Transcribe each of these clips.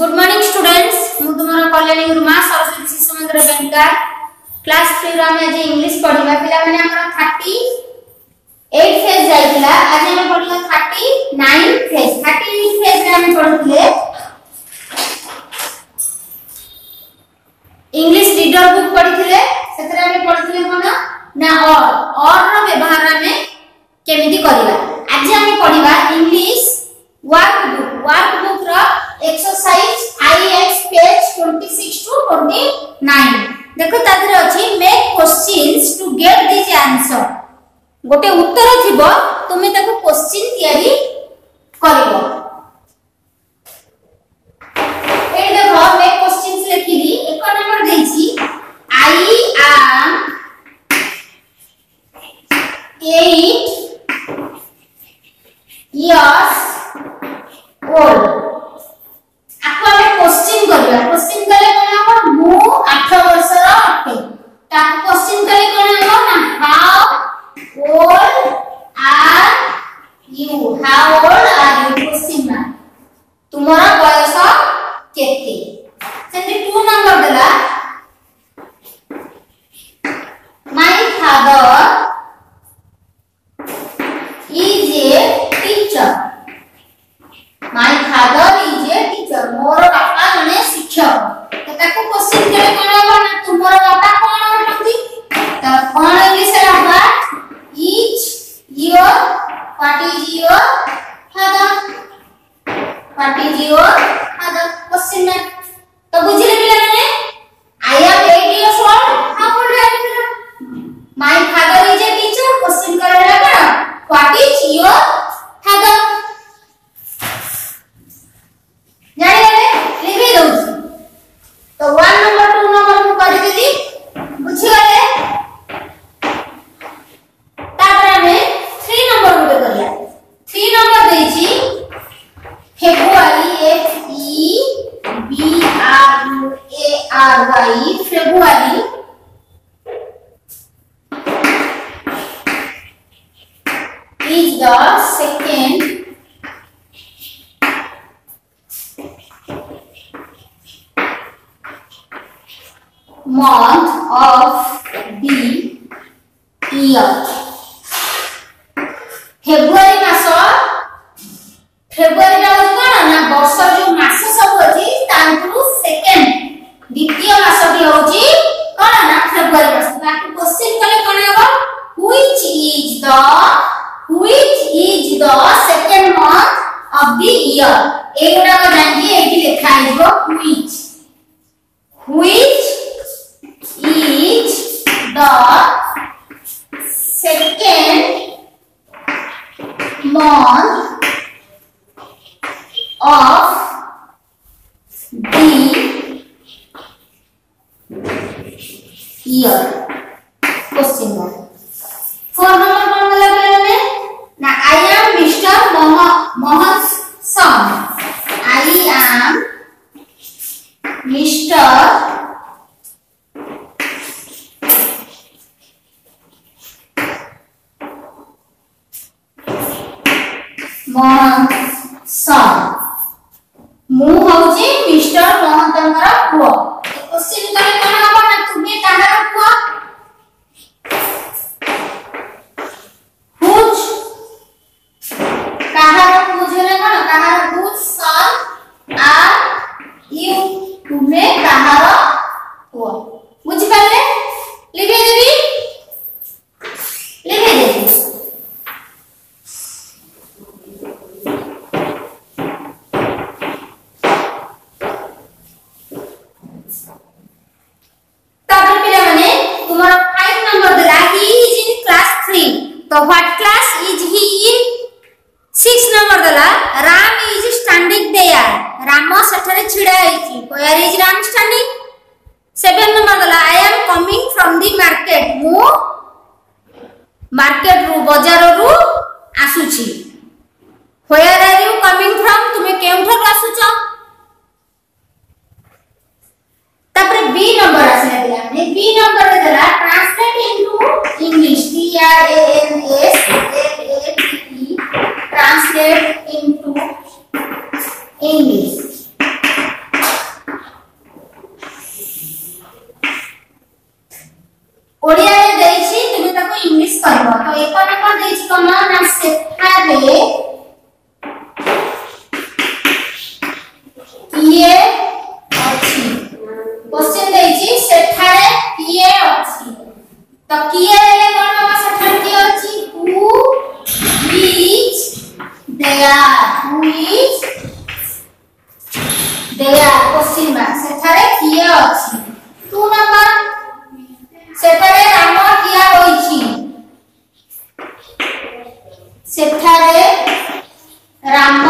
Good morning students मु तुम्हारा college Ruma Saraswati Shishu मंदिर बेंका क्लास 3 रा में आज इंग्लिश पढ़िबा पिला माने हमरा 38 फेज जाईला आज हम पढ़ला 39 फेज 38 फेज में हम इंग्लिश रीडर बुक पढ़थले सेतरे हम पढ़थले कोन ना और और रो व्यवहार में केमिति करिबा आज हम पढ़िबा इंग्लिश वर्क बुक ନାଇଁ ଦେଖ ତା ଦେହରେ ଅଛି make questions to get these answer ଗୋଟେ ଉତ୍ତର ଥିବ ତୁମେ ତାକୁ କୋଶ୍ଚିନ୍ ତିଆରି କରିବ ଏଇ ଦେଖ ମେକ୍ କୋଶ୍ଚିନ୍ସ ଲେଖିଲି ଏକ ନମ୍ବର ଦେଇଛି I am eight years old ଆକୁ ଆମେ କୋଶ୍ଚିନ୍ କରିବା କୋଶ୍ଚିନ୍ କଲେ କଣ ହବ ମୁଁ e olha, cosseno. ରାମ ସେଠାରେ ଛିଡ଼ା ହେଇଛି where is Ram standing seven number ଗଲା I am coming from the market ମୁଁ ମାର୍କେଟରୁ ବଜାରରୁ ଆସୁଛି where are you coming from ତୁମେ କେଉଁଠାରୁ ଆସୁଛ ତାପରେ ବି ନମ୍ବର ଆସିଲା ପିଲାମାନେ ବି ନମ୍ବର ଦେଲା translate into English T R A N S L A T E translate into English Odia रे देछि तुमे ताको इंग्लिश करबो तो एक पर देछि कमा ना से Ram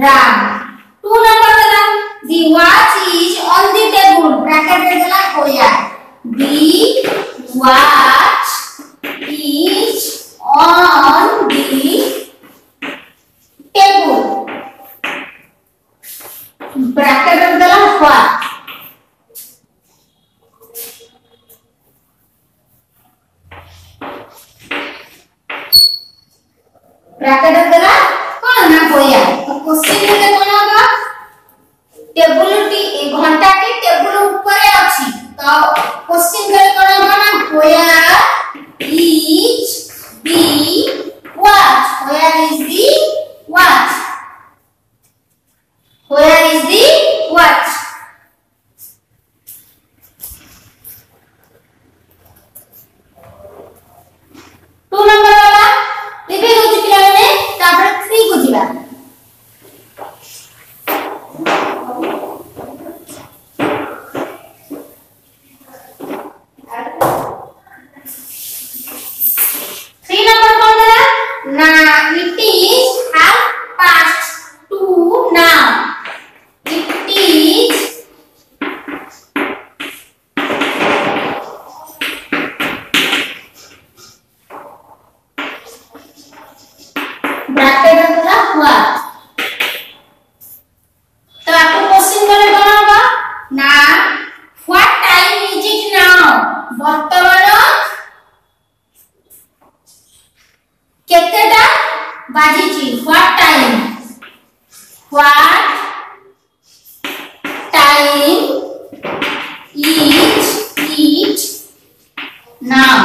Ram. Two number dala. The watch is on the table. Bracket में dala होया. The watch is on the table. Bracket में dala what? bracket અંદર કોણ ના કોયા বর্তমানত কেতেটা বাজিছি what time what time is is now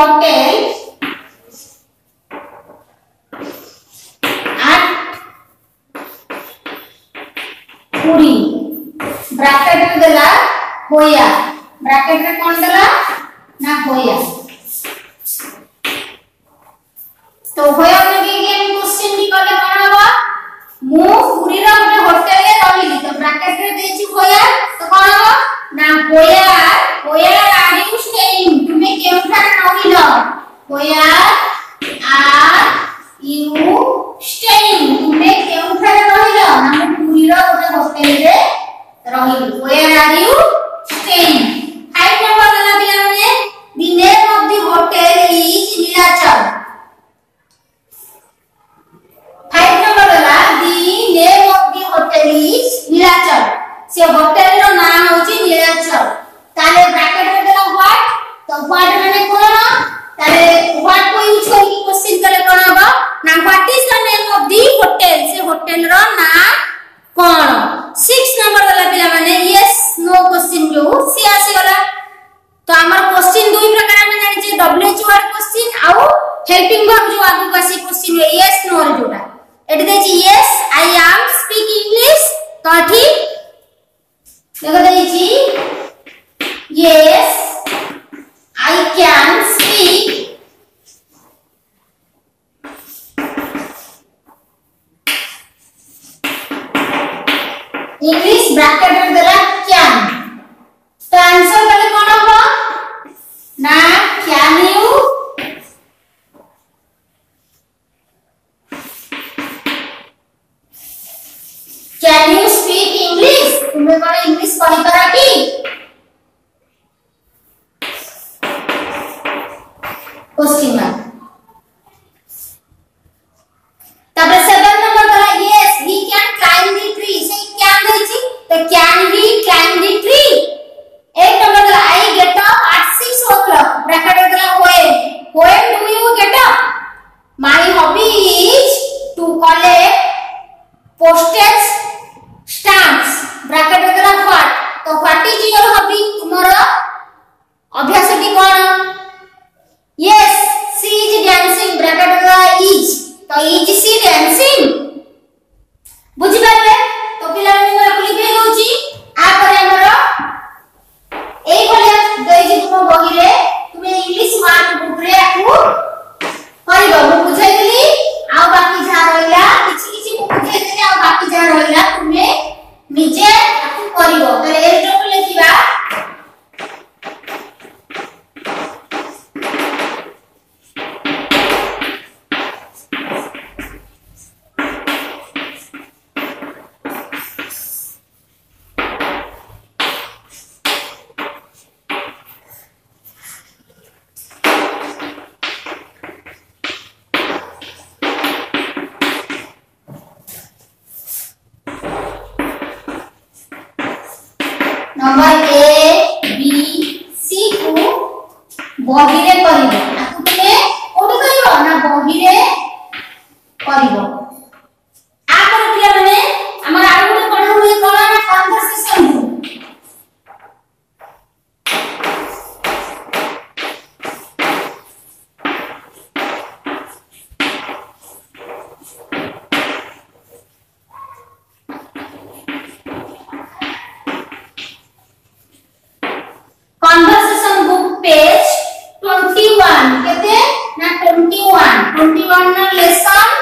importance at पूरी ब्रैकेट रे देला होया ब्रैकेट रे कोन देला ना होया तो होया को के के क्वेश्चन की कले कोन हवा मु पूरी रे गोटे होटल रे रहली तो ब्रैकेट रे देची होया तो कोन हवा ना होया होया आर यू 김탄옥이죠. 뭐야? ର ନାଁ କଣ ସିକ୍ସ ନମ୍ବର ଗଲା ପିଲାମାନେ ୟେସ୍ ନୋ କୋଶ୍ଚିନ୍ ଯୋଉ ସିଏ ଆସିଗଲା ତ ଆମର କୋଶ୍ଚିନ୍ ଦୁଇ ପ୍ରକାର ଆମେ ଜାଣିଛେ ଡବ୍ଲ୍ୟୁଏଚ୍ ୱାର୍ଡ କୋଶ୍ଚିନ୍ ଆଉ ହେଲ୍ପିଂ ଭର୍ବ ଯୋଉ ଆଗକୁ ଆସି କୋଶ୍ଚିନ୍ ହୁଏ ୟେସ୍ ନୋ ର ଯୋଉଟା ଏଠି ଦେଇଛି yes I am speak English ତ ଏଠି ଦେଖ ଦେଇଛି yes I can speak English bracket में नंबर ए बी सी को बॉबी 21 lesson